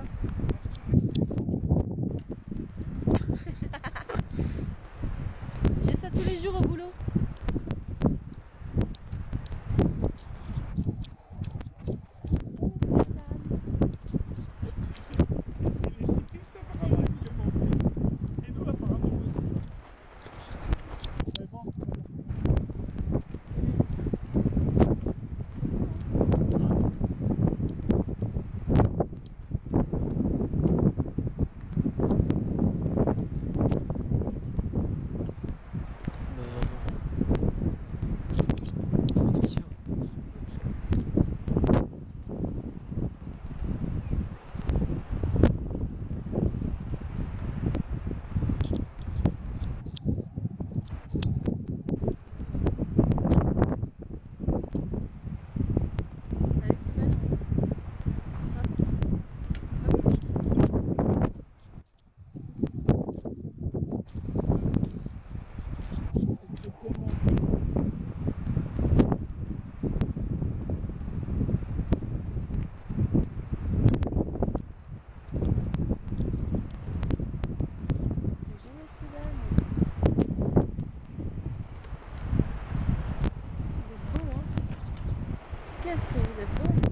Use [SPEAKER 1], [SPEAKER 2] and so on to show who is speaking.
[SPEAKER 1] пока. Qu'est-ce que vous êtes beau